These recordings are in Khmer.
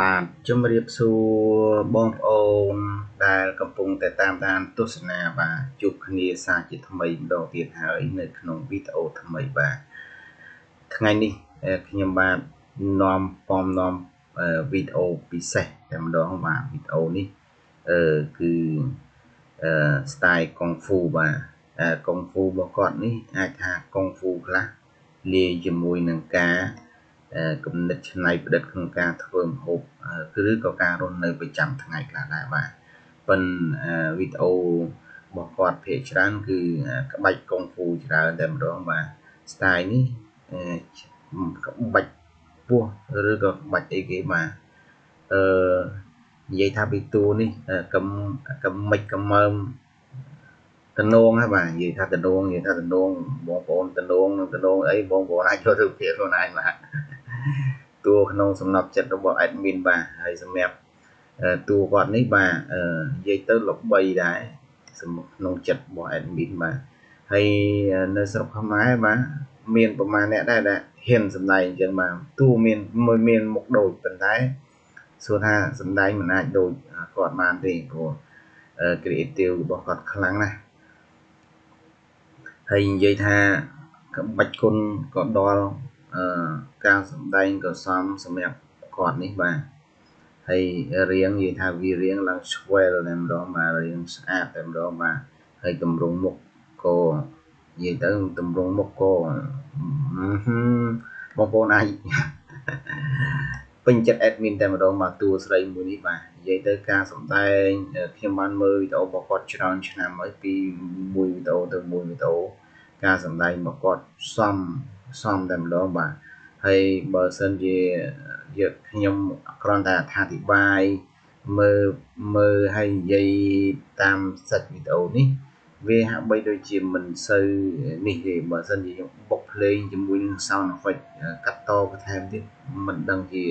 បាទជំរាបសួរបងប្អូនដែលកំពុងតែតាមដានទស្សនាបាទជួបគ្នាសាជាថ្មីម្ដងទៀតហើយនៅក្នុងវីដេអូថ្មីបាទថ្ងៃនេះខ្ញុំបាទនាំពំនាំវីដេអូពិសេសតែម្ដងបាទវីដេអូនេះអឺគឺអឺ style កុងហ្វូបាទកុងហ្វូរបស់គាត់នេះអាចថាកុងហ្វូខ្លះលាយជាមួយនឹងការ គំនិតច្នៃប្រឌិតក្នុងការធ្វើម្ហូបឬក៏ការរស់នៅប្រចាំថ្ងៃខ្លះដែរបាទប៉ុន្តែវីដេអូរបស់គាត់ភាគច្រើនគឺក្បាច់កុងហ្វូច្រើនតែម្ដងបាទ style នេះក្បាច់ពោះឬក៏ក្បាច់អីគេបាទអឺនិយាយថាពីតួនេះកំកំមិចកំមើមតនងហ្នឹងបាទនិយាយថាតនងនិយាយថាតនងបងប្អូនតនងតនងអីបងប្អូនអាចចូលរូបភាពខ្លួនឯងបាទ តួក្នុងសំណប់ចិត្តរបស់ admin បាទហើយសម្រាប់តួគាត់នេះបាទនិយាយទៅល្បីដែរក្នុងចិត្តរបស់ admin បាទហើយនៅស្រុកខ្មែរបាទមានប្រមាណអ្នកដែរដែលហ៊ានសម្ដែងអញ្ចឹងបាទតួមានមួយមានមុខដូចប៉ុន្តែសួរថាសម្ដែងមិនអាចដូចគាត់បានទេព្រោះ creative របស់គាត់ខ្លាំងណាស់ហើយនិយាយថាក្បាច់គុណក៏ដល់ អឺការសម្ដែងក៏សមសម្រាប់គាត់នេះបាទហើយរៀងនិយាយថាវារៀងឡើង swell តែម្ដងបាទរៀងស្អាតតែម្ដងបាទហើយតម្រង់មុខក៏និយាយទៅតម្រង់មុខក៏បងប្អូនអាចពេញចិត្ត admin តែម្ដងបាទតួស្រីមួយនេះបាទនិយាយទៅការសម្ដែងខ្ញុំបានមើលវីដេអូរបស់គាត់ច្រើនឆ្នាំហើយពីមួយវីដេអូទៅមួយវីដេអូការសម្ដែងរបស់គាត់សម សមតែម្ដងបាទហើយបើសិនជាយកខ្ញុំគ្រាន់តែអត្ថាធិប្បាយមើលមើលហើយនិយាយតាមសាច់វីដេអូនេះវាហាក់បីដូចជាមិនសូវនេះទេបើសិនជាខ្ញុំបុកភ្លេងជាមួយនឹង sound effect កាត់តបន្ថែមទៀតមិនដឹងជា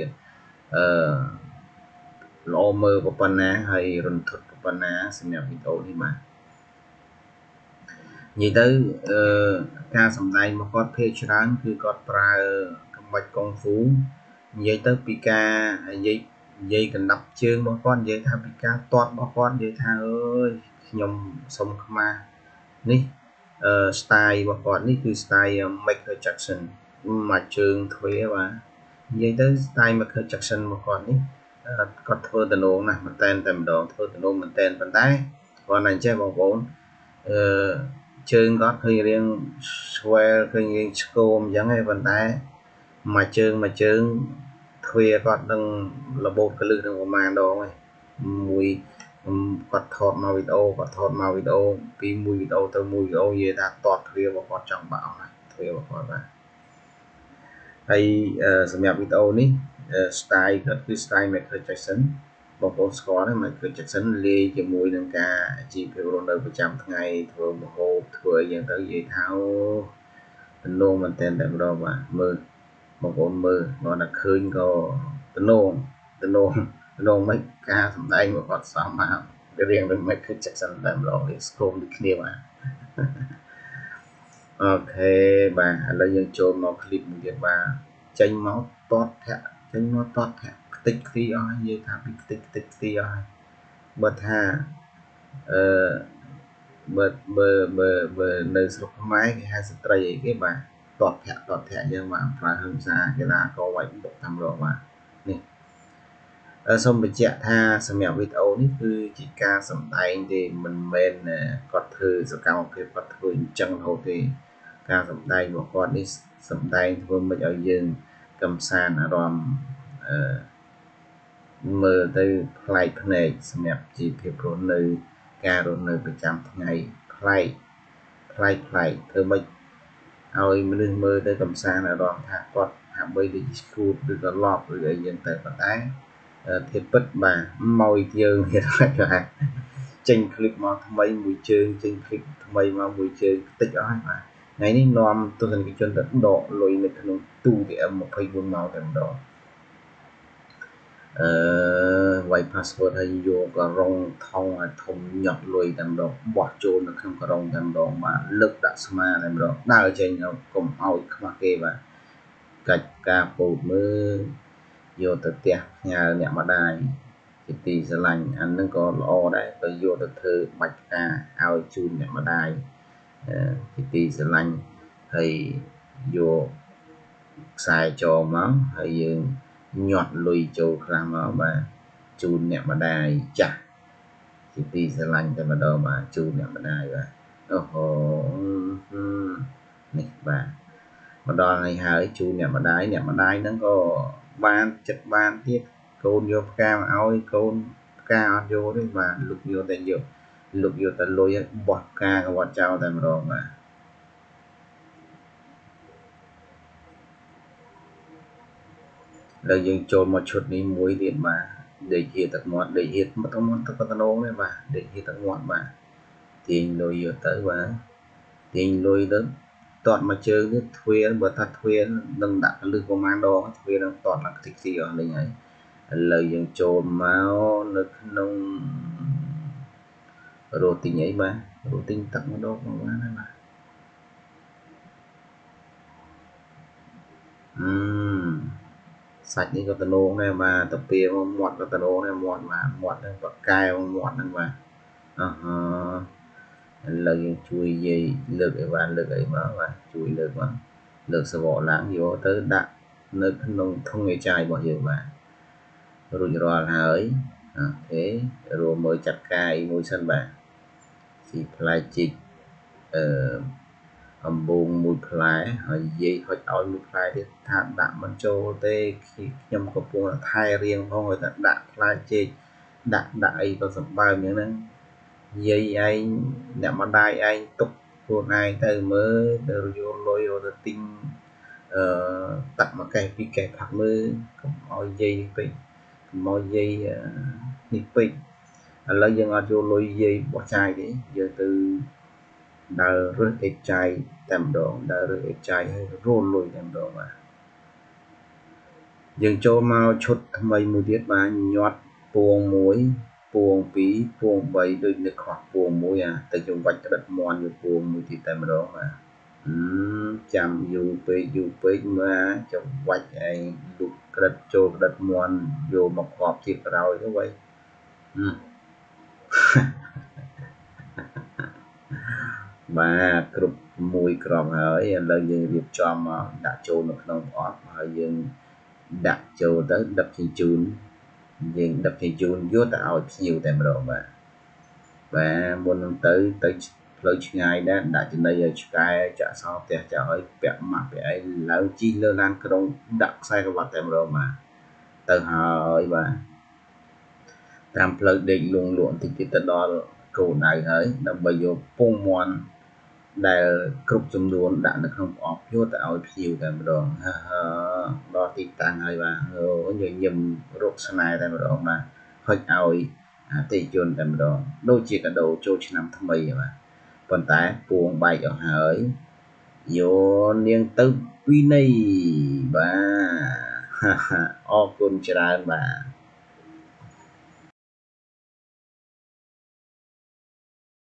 អឺល្អមើលប៉ុណ្ណាហើយរន្ធត់ប៉ុណ្ណាសម្រាប់វីដេអូនេះបាទ និយាយទៅអឺការសម្ដែងរបស់គាត់ភាគច្រើនគឺគាត់ប្រើកម្បាច់កុងហ្វូនិយាយទៅពីការនិយាយនិយាយកណ្ដាប់ជើងរបស់គាត់និយាយថាពីការទាត់របស់គាត់និយាយថាអើយខ្ញុំសុំខ្មាស់នេះអឺ style របស់គាត់នេះគឺ style Michael Jackson មួយជើងទ្វេបាទនិយាយទៅ style Michael Jackson របស់គាត់នេះគាត់ធ្វើតំណងណាស់មែនតែនតែម្ដងធ្វើតំណងមែនតែនប៉ុន្តែគាត់តែចេះបងប្អូនអឺ ជើងគាត់ឃើញរៀង swell ឃើញរៀងឆ្កូមអញ្ចឹងឯងប៉ុន្តែមួយជើងមួយជើងទ្វាគាត់នឹងរបូតកលឹះនឹងប្រមាណដងឯងមួយគាត់ថតមកវីដេអូគាត់ថតមកវីដេអូពីមួយវីដេអូទៅមួយវីដេអូនិយាយថាតតទ្វារបស់គាត់ចង់បាក់អស់ហើយទ្វារបស់គាត់បាទហើយសម្រាប់វីដេអូនេះ style គាត់គឺ style Michael Jackson បងប្អូនស្គាល់ហ្នឹងមិនគឺ Jackson លាយជាមួយនឹងការជីវភាពរស់នៅប្រចាំថ្ងៃធ្វើមហូបធ្វើអីយ៉ាងទៅនិយាយថាអូទំនងមែនតែម្ដងបាទមើលបងប្អូនមើលគាត់តែឃើញក៏ទំនងទំនងទំនងមិនការសំដែងរបស់គាត់សមបាទរៀងដូចមិនគឺ Jackson តែម្ដងវាស្គមដូចគ្នាបាទអូខេបាទឥឡូវយើងចូលមក clip មួយទៀតបាទចេញមកតតធៈចេញមកតតធៈ ខ្ទេចខ្ទីអស់និយាយថាពីខ្ទេចខ្ទេចខ្ទីអស់បើថាអឺបើបើបើបើនៅស្រុកខ្មែរគេហៅស្ត្រីអីគេបាទតតធាក់តតធាក់យើងបាទប្រើហឹង្សាកីឡាករវាយបុកតាមរកបាទនេះសូមបញ្ជាក់ថាសម្រាប់វីដេអូនេះគឺជាការសម្ដែងទេមិនមែនគាត់ធ្វើសកម្មភាពគាត់ធ្វើអញ្ចឹងរហូតទេការសម្ដែងរបស់គាត់នេះសម្ដែងធ្វើមិនឲ្យយើងកំសាន្តអារម្មណ៍អឺ មើលទៅប្លែកភ្នែកសម្រាប់ជីវភាពរស់នៅការរស់នៅប្រចាំថ្ងៃប្លែកប្លែកប្លែកធ្វើមិនឲ្យមនុស្សមើលទៅកំសាន្តអារម្មណ៍ថាគាត់ហាក់បីដូចឈួតឬក៏ឡប់ឬអីយ៉ាងទៅប៉ុន្តែធៀបពិតបាទមកយើងទៀតគាត់ចេញคลิปមកថ្មីមួយជើងចេញคลิปថ្មីមកមួយជើងតិចអស់ហើយបាទថ្ងៃនេះនាំទស្សនិកជនទៅដកលុយនៅក្នុងទូ ATM 24ម៉ោងតែម្ដង អឺវាយ password ហើយយកករងថងឲ្យធំញាត់លុយតែម្ដងបោះចូលនៅក្នុងករងតែម្ដងបាទលើកដាក់ស្មាតែម្ដងដើរចេញកុំឲ្យខ្មាស់គេបាទកាច់ការពោតមើលយកទៅផ្ទះផ្ញើអ្នកម្ដាយជាទីស្រឡាញ់អានឹងក៏ល្អដែរទៅយកទៅធ្វើបាច់ផ្កាឲ្យជូនអ្នកម្ដាយជាទីស្រឡាញ់ហើយយកខ្សែចងមកហើយយើង ញាត់លុយចូលខ្លះមកបាទជូនអ្នកម្ដាយចាស់ជាទីស្រឡាញ់តែម្ដងបាទជូនអ្នកម្ដាយបាទអូហូនេះបាទមកដល់ហើយហើយជូនអ្នកម្ដាយអ្នកម្ដាយហ្នឹងក៏បានចិត្តបានទៀតកូនយកផ្កាមកឲ្យកូនផ្កាអត់យកទេបាទលុកយកតែយកលុកយកតែលុយបោះផ្កាក៏វត្តចោលតែម្ដងបាទ ដល់យើងចូលមកឈុតនេះមួយទៀតបាទដេកហៀទឹកមាត់ដេកហៀទឹកមាត់ទឹកកណ្ដោងនេះបាទដេកហៀទឹកមាត់បាទទាញលុយយកទៅបាទទាញលុយទៅតតមកជើងនេះទ្វាបើថាទ្វានឹងដាក់លឹះប្រហែលដងទ្វានឹងតតឡើងខ្ទេចខ្ទីអស់លេងហើយឥឡូវយើងចូលមកនៅក្នុងរោទិញអីបាទរោទិញទឹកម្ដងមកបានហើយបាទអឺ សាច់នេះក៏តនោងដែរបាទតាពីមកមាត់ក៏តនោងដែរមាត់បាទមាត់ហ្នឹងក៏កែវមាត់ហ្នឹងបាទអឺឥឡូវយើងជួយយាយលើកអីបានលើកអីមកបាទជួយលើកមកលើកសវកឡើងយកទៅដាក់នៅក្នុងធុងឯចាយរបស់យើងបាទរួចរាល់ហើយអូខេរួមមើលចាត់ការអីមួយសិនបាទស៊ីផ្លែជីកអឺ អំបូងមួយផ្លែហើយយាយហុចឲ្យមួយផ្លែទៀតថាដាក់មិនចូលទេខ្ញុំកំពុងថែរៀងផងឲ្យតែដាក់ផ្លែចេកដាក់ដាក់អីក៏សម្បើមយ៉ាងហ្នឹងយាយឯងអ្នកម្ដាយឯងទុកខ្លួនឯងទៅមើលទៅយកលុយរត់ទៅទិញអឺតាក់មួយកេះពីរកេះផាក់មើលកុំឲ្យយាយពេកកុំឲ្យយាយនេះពេកឥឡូវយើងអត់យកលុយយាយបោះចាយទេយើងទៅ ដើររើសអេតចាយតែម្ដងដើររើសអេតចាយហើយរលលុយតែម្ដងបាទយើងចូលមកឈុតថ្មីមួយទៀតបាទញាត់ពួងមួយពួង2ពួង3ដូចនៅខុសពួងមួយអាតែយើងវាច់ក្តិតមន់យកពួងមួយទៀតតែម្ដងបាទអឺចាំយូរពេកយូរពេកមកចាំវាច់ឯងលុកក្តិតចូលក្តិតមន់យកមកខប់ទៀតក្រោយទៅវិញ បាទគ្រប់មួយក្រមហើយឥឡូវយើងរៀបចំមកដាក់ចូលនៅក្នុងប្រអប់ហើយយើងដាក់ចូលទៅដឹកជញ្ជូនយើងដឹកជញ្ជូនយកទៅឲ្យភ្ញៀវតែម្ដងបាទបាទមុននឹងទៅទៅផ្លូវឆ្ងាយដែរដាក់ចំណីឲ្យឆ្កែចាក់សោផ្ទះចាក់ឲ្យពាក់ម៉ាស់ពាក់អីឡើងជីលើឡានក្រុងដាក់ខ្សែក្រវ៉ាត់តែម្ដងបាទទៅហើយបាទតាមផ្លូវដេកលងលក់បន្តិចទៀតទៅដល់គោលដៅហើយដើម្បីយកពងមន់ ដែលគ្រប់ចំនួនដាក់នៅក្នុងប្រអប់យកទៅឲ្យភ្ញៀវតែម្ដងដល់ទីតាំងហើយបាទអូញញឹមរកស្នេហ៍តែម្ដងបាទហុចឲ្យអតិជនតែម្ដងដូចជាកាដូចូលឆ្នាំថ្មីបាទប៉ុន្តែពួងបែកអស់ហើយយកនាងទៅពីនៃបាទអរគុណច្រើនបាទ